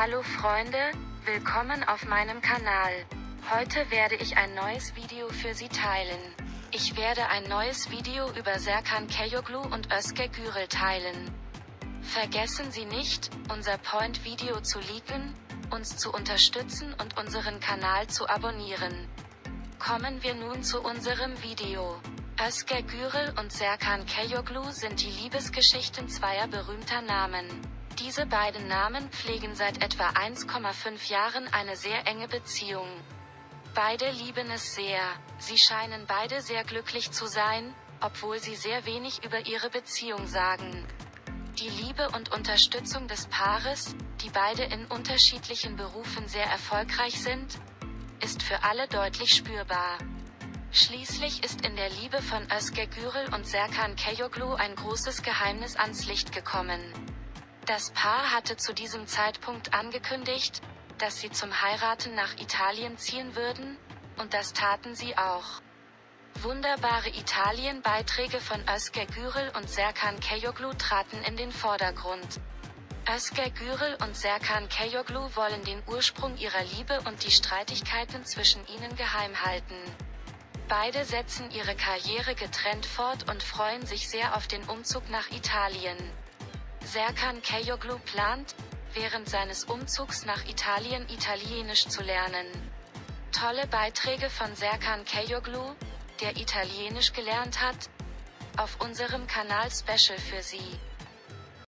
Hallo Freunde, willkommen auf meinem Kanal. Heute werde ich ein neues Video für Sie teilen. Ich werde ein neues Video über Serkan Kayoglu und Özge Gürel teilen. Vergessen Sie nicht, unser Point Video zu liken, uns zu unterstützen und unseren Kanal zu abonnieren. Kommen wir nun zu unserem Video. Özge Gürel und Serkan Kayoglu sind die Liebesgeschichten zweier berühmter Namen. Diese beiden Namen pflegen seit etwa 1,5 Jahren eine sehr enge Beziehung. Beide lieben es sehr. Sie scheinen beide sehr glücklich zu sein, obwohl sie sehr wenig über ihre Beziehung sagen. Die Liebe und Unterstützung des Paares, die beide in unterschiedlichen Berufen sehr erfolgreich sind, ist für alle deutlich spürbar. Schließlich ist in der Liebe von Özge Gürel und Serkan Kayoglu ein großes Geheimnis ans Licht gekommen. Das Paar hatte zu diesem Zeitpunkt angekündigt, dass sie zum Heiraten nach Italien ziehen würden, und das taten sie auch. Wunderbare Italien-Beiträge von Özge Gürel und Serkan Kayoglu traten in den Vordergrund. Özge Gürel und Serkan Kayoglu wollen den Ursprung ihrer Liebe und die Streitigkeiten zwischen ihnen geheim halten. Beide setzen ihre Karriere getrennt fort und freuen sich sehr auf den Umzug nach Italien. Serkan Kayoglu plant, während seines Umzugs nach Italien Italienisch zu lernen. Tolle Beiträge von Serkan Kayoglu, der Italienisch gelernt hat, auf unserem Kanal Special für Sie.